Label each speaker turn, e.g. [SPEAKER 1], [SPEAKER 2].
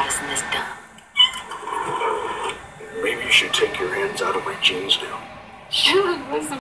[SPEAKER 1] goddess in this dump.
[SPEAKER 2] Maybe you should take your hands out of my jeans now.
[SPEAKER 1] Listen